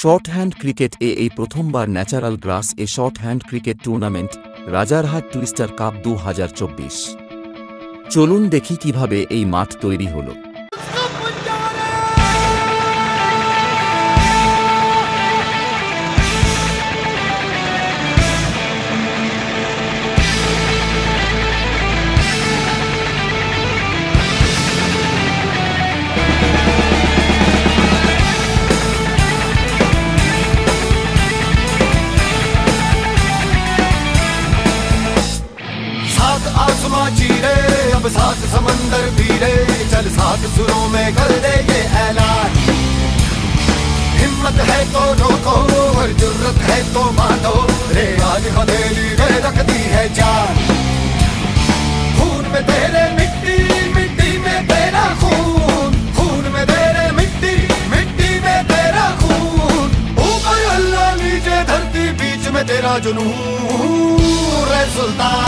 Short hand cricket এ এই প্রথমবার ন্যাচারাল গ্রাস এ short hand cricket tournament Rajarhat tourister cup দু হাজার চব্বিশ। চলুন দেখি কীভাবে এই মাঠ তৈরি হলো। चीरे अब सात समंदर पीरे, चल सात सुरों में कर दे ये ऐलान। हिम्मत है तो रोको, और ज़रूरत है तो मानो रे आज हथेली में रखती है जान। खून में तेरे मिट्टी मिट्टी में तेरा खून। खून में तेरे मिट्टी मिट्टी में तेरा खून। ऊपर अल्लाह नीचे धरती, बीच में तेरा जुनून। रे सुल्तान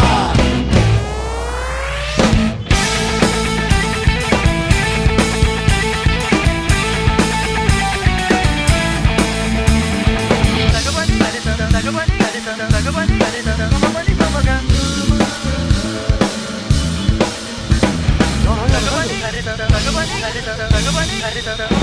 Gracias.